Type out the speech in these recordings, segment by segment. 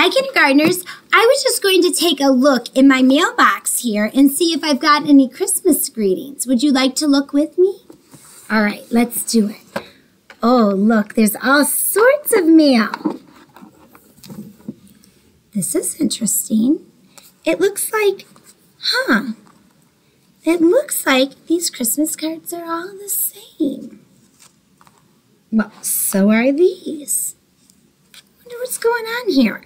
Hi, kindergartners. I was just going to take a look in my mailbox here and see if I've got any Christmas greetings. Would you like to look with me? All right, let's do it. Oh, look, there's all sorts of mail. This is interesting. It looks like, huh, it looks like these Christmas cards are all the same. Well, so are these. I wonder what's going on here.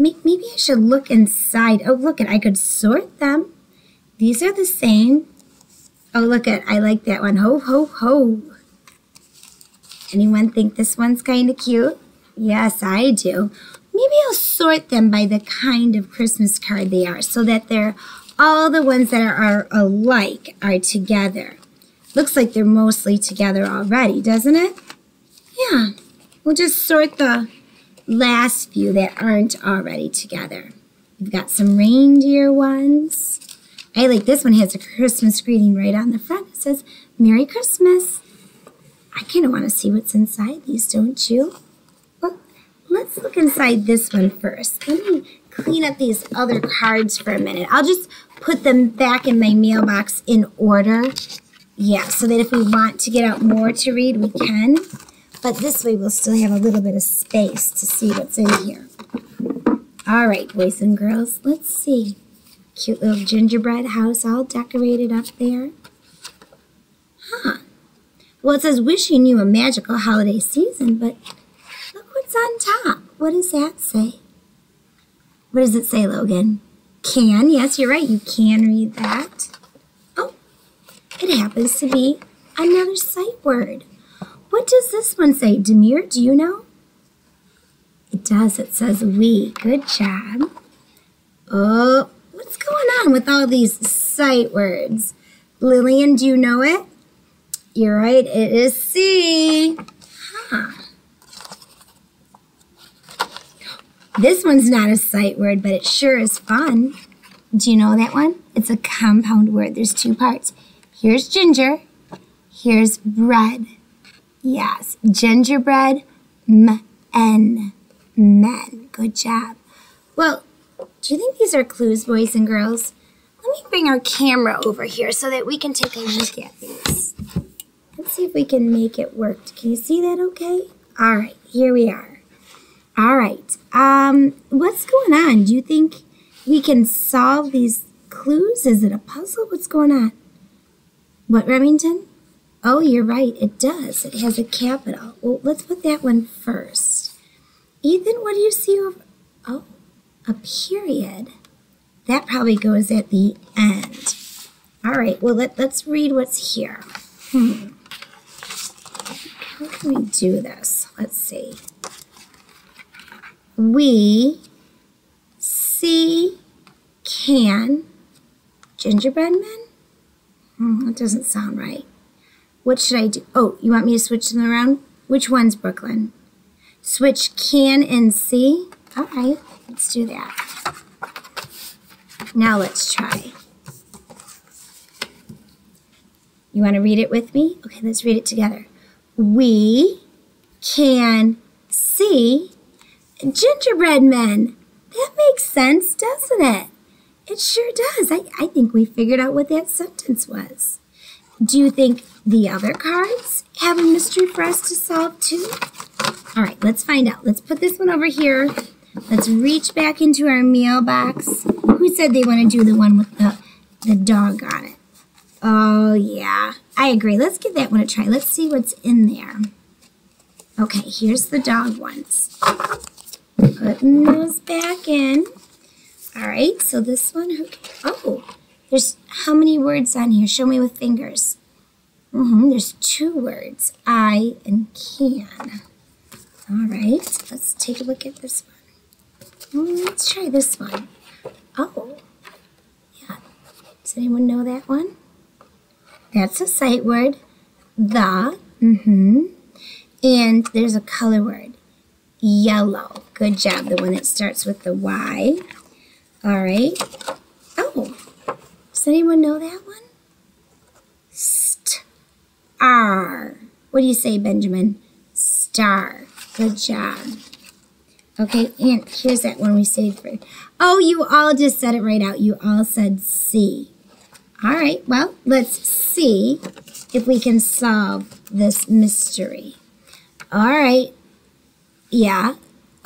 Maybe I should look inside. Oh, look it, I could sort them. These are the same. Oh, look it, I like that one. Ho, ho, ho. Anyone think this one's kind of cute? Yes, I do. Maybe I'll sort them by the kind of Christmas card they are so that they're all the ones that are alike are together. Looks like they're mostly together already, doesn't it? Yeah, we'll just sort the last few that aren't already together. We've got some reindeer ones. I like this one has a Christmas greeting right on the front. It says, Merry Christmas. I kind of want to see what's inside these, don't you? Well, let's look inside this one first. Let me clean up these other cards for a minute. I'll just put them back in my mailbox in order. Yeah, so that if we want to get out more to read, we can. But this way we'll still have a little bit of space to see what's in here. All right, boys and girls, let's see. Cute little gingerbread house all decorated up there. Huh. Well, it says wishing you a magical holiday season, but look what's on top. What does that say? What does it say, Logan? Can. Yes, you're right. You can read that. Oh, it happens to be another sight word. What does this one say? Demir, do you know? It does. It says we. Good job. Oh, what's going on with all these sight words? Lillian, do you know it? You're right. It is C. Huh. This one's not a sight word, but it sure is fun. Do you know that one? It's a compound word. There's two parts. Here's ginger. Here's bread. Yes, gingerbread men. Men. Good job. Well, do you think these are clues, boys and girls? Let me bring our camera over here so that we can take a look at these. Let's see if we can make it work. Can you see that okay? All right, here we are. All right. Um, what's going on? Do you think we can solve these clues? Is it a puzzle? What's going on? What, Remington? Oh, you're right. It does. It has a capital. Well, let's put that one first. Ethan, what do you see over? Oh, a period. That probably goes at the end. All right. Well, let, let's read what's here. Hmm. How can we do this? Let's see we see can gingerbread men? Hmm, that doesn't sound right. What should I do? Oh, you want me to switch them around? Which one's Brooklyn? Switch can and see? All right, let's do that. Now let's try. You want to read it with me? Okay, let's read it together. We can see Gingerbread men. That makes sense, doesn't it? It sure does. I, I think we figured out what that sentence was. Do you think the other cards have a mystery for us to solve too? All right, let's find out. Let's put this one over here. Let's reach back into our mailbox. Who said they want to do the one with the, the dog on it? Oh, yeah. I agree. Let's give that one a try. Let's see what's in there. Okay, here's the dog ones. Putting those back in. All right, so this one, oh, there's how many words on here? Show me with fingers. Mm -hmm, there's two words, I and can. All right, let's take a look at this one. Mm, let's try this one. Oh, yeah. Does anyone know that one? That's a sight word, the, mm-hmm. And there's a color word, yellow. Good job. The one that starts with the Y. All right. Oh, does anyone know that one? Star. What do you say, Benjamin? Star. Good job. Okay, and here's that one we saved for. Oh, you all just said it right out. You all said C. All right, well, let's see if we can solve this mystery. All right, yeah.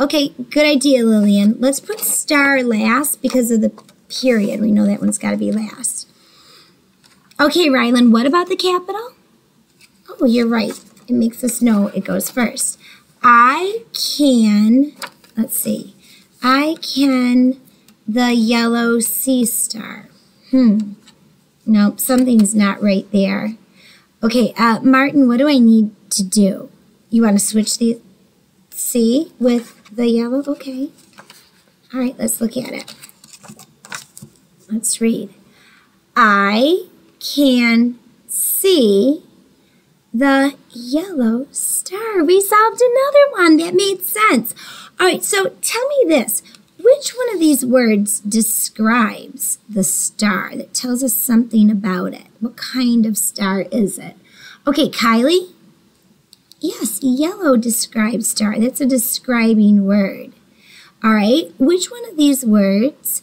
Okay, good idea, Lillian. Let's put star last because of the period. We know that one's got to be last. Okay, Rylan, what about the capital? Oh, you're right. It makes us know it goes first. I can Let's see. I can the yellow sea star. Hmm. Nope, something's not right there. Okay, uh, Martin, what do I need to do? You want to switch the C with the yellow? Okay. All right, let's look at it. Let's read. I can see the yellow star. We solved another one. That made sense. All right, so tell me this. Which one of these words describes the star that tells us something about it? What kind of star is it? Okay, Kylie? Yes, yellow describes star. That's a describing word. All right, which one of these words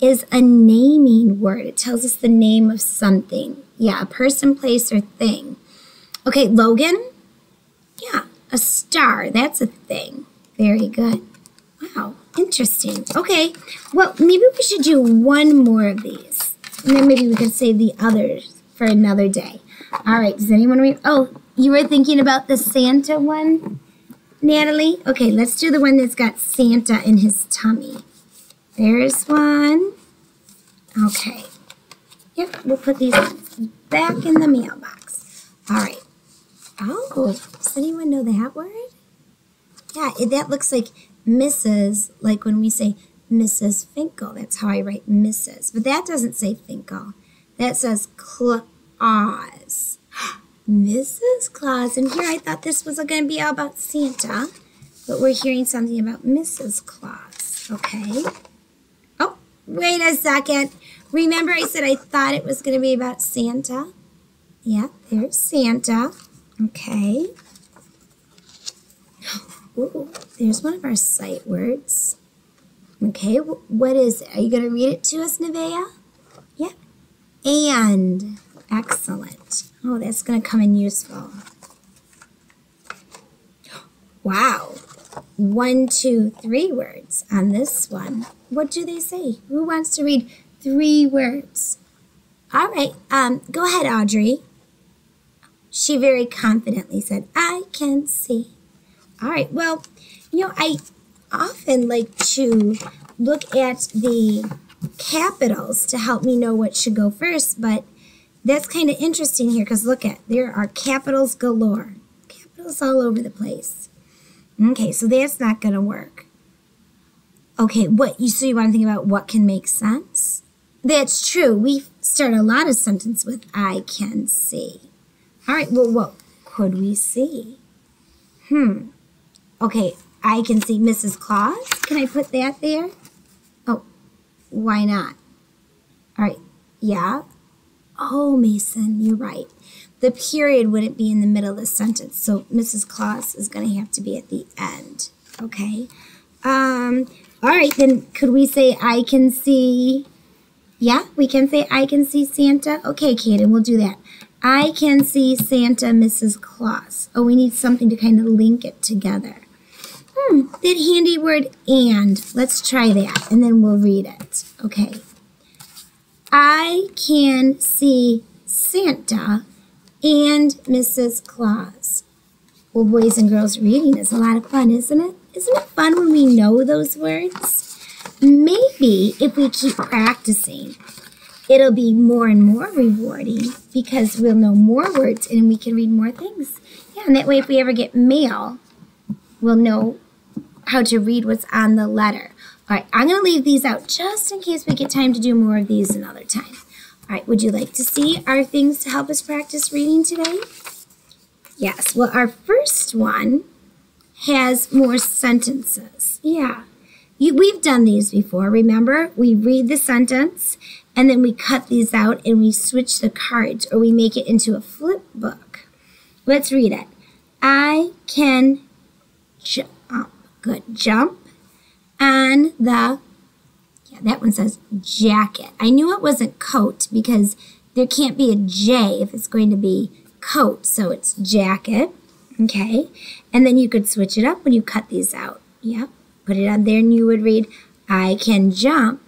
is a naming word? It tells us the name of something. Yeah, a person, place, or thing. Okay, Logan? Yeah, a star. That's a thing. Very good. Wow, interesting. Okay, well, maybe we should do one more of these. And then maybe we could save the others for another day. All right, does anyone read? Oh, you were thinking about the Santa one, Natalie? Okay, let's do the one that's got Santa in his tummy. There's one. Okay. Yep, we'll put these back in the mailbox. All right. Oh, does anyone know that word? Yeah, that looks like Mrs., like when we say Mrs. Finkel. That's how I write Mrs. But that doesn't say Finkel. That says Claus. Mrs. Claus. And here I thought this was going to be all about Santa, but we're hearing something about Mrs. Claus. Okay. Wait a second. Remember I said I thought it was going to be about Santa? Yeah, there's Santa. Okay. Ooh, there's one of our sight words. Okay, what is it? Are you going to read it to us, Nevaeh? Yeah. And. Excellent. Oh, that's going to come in useful. Wow. One, two, three words on this one. What do they say? Who wants to read three words? All right. Um, go ahead, Audrey. She very confidently said, I can see. All right. Well, you know, I often like to look at the capitals to help me know what should go first, but that's kind of interesting here because look at, there are capitals galore. Capitals all over the place. Okay, so that's not going to work. Okay, what you so you want to think about what can make sense? That's true. We start a lot of sentence with I can see. All right, well, what could we see? Hmm. Okay, I can see Mrs. Claus. Can I put that there? Oh, why not? All right, yeah. Oh, Mason, you're right. The period wouldn't be in the middle of the sentence, so Mrs. Claus is going to have to be at the end. Okay. Um. All right, then could we say I can see? Yeah, we can say I can see Santa. Okay, Kaden, we'll do that. I can see Santa, Mrs. Claus. Oh, we need something to kind of link it together. Hmm, that handy word and. Let's try that and then we'll read it. Okay. I can see Santa and Mrs. Claus. Well, boys and girls, reading is a lot of fun, isn't it? Isn't it fun when we know those words? Maybe if we keep practicing, it'll be more and more rewarding because we'll know more words and we can read more things. Yeah, and that way if we ever get mail, we'll know how to read what's on the letter. All right, I'm going to leave these out just in case we get time to do more of these another time. All right, would you like to see our things to help us practice reading today? Yes, well, our first one has more sentences. Yeah, you, we've done these before, remember? We read the sentence, and then we cut these out and we switch the cards, or we make it into a flip book. Let's read it. I can jump. Oh, good. Jump. on the, that one says jacket. I knew it wasn't coat because there can't be a J if it's going to be coat. So it's jacket, okay? And then you could switch it up when you cut these out. Yep, put it on there and you would read, I can jump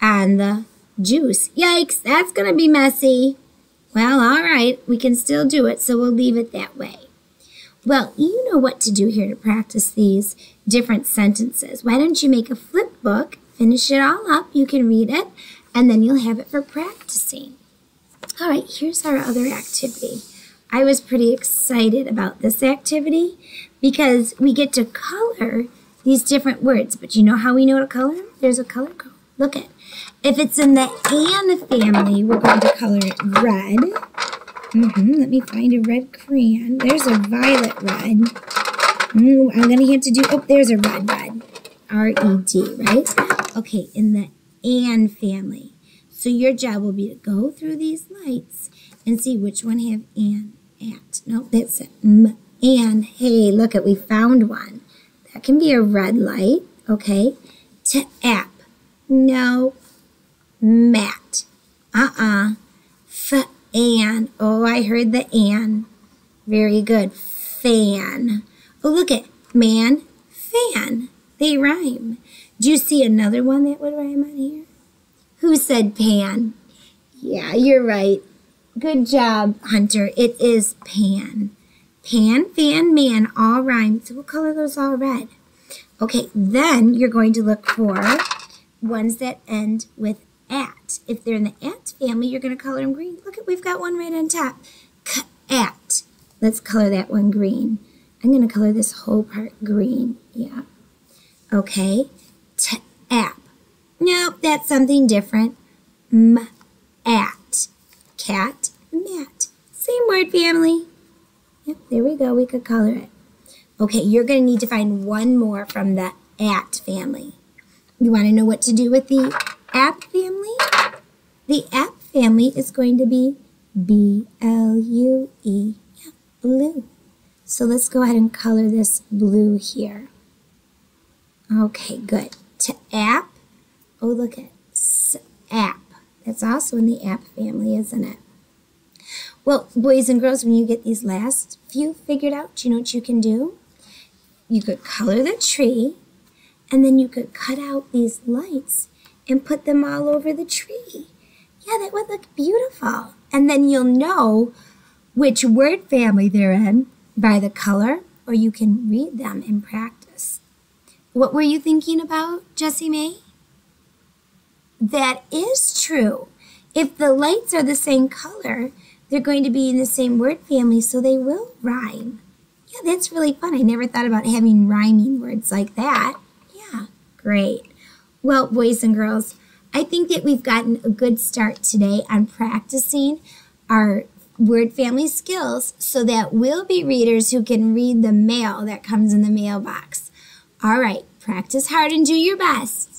on the juice. Yikes, that's going to be messy. Well, all right, we can still do it, so we'll leave it that way. Well, you know what to do here to practice these different sentences. Why don't you make a flip book, finish it all up, you can read it, and then you'll have it for practicing. All right, here's our other activity. I was pretty excited about this activity because we get to color these different words. But you know how we know to color? There's a color code. Look at if it's in the an family, we're going to color it red. Mm -hmm. Let me find a red crayon. There's a violet red. Mm, I'm going to have to do, oh, there's a red red. R-E-D, right? Okay, in the an family. So your job will be to go through these lights and see which one have Anne at. No, that's M. Anne. Hey, look at, we found one. That can be a red light, okay? To app. No, mat. Uh-uh. F-an. Oh, I heard the an. Very good. Fan. Oh, look at man, fan. They rhyme. Do you see another one that would rhyme on here? Who said pan? Yeah, you're right. Good job, Hunter. It is pan. Pan, fan, man, all rhyme. So we'll color those all red. Okay, then you're going to look for ones that end with at. If they're in the at family, you're going to color them green. Look at, we've got one right on top. At. Let's color that one green. I'm going to color this whole part green. Yeah. Okay. T-app. Nope, that's something different. M-at. Cat, mat. Same word family. Yep, there we go. We could color it. Okay, you're going to need to find one more from the at family. You want to know what to do with the app family? The app family is going to be B-L-U-E, yeah, blue. So let's go ahead and color this blue here. Okay, good. To app, oh look at app. That's also in the app family, isn't it? Well, boys and girls, when you get these last few figured out, you know what you can do? You could color the tree and then you could cut out these lights and put them all over the tree. Yeah, that would look beautiful. And then you'll know which word family they're in by the color, or you can read them in practice. What were you thinking about, Jessie May? That is true. If the lights are the same color, they're going to be in the same word family, so they will rhyme. Yeah, that's really fun. I never thought about having rhyming words like that. Yeah, great. Well, boys and girls, I think that we've gotten a good start today on practicing our word family skills so that we'll be readers who can read the mail that comes in the mailbox. All right, practice hard and do your best.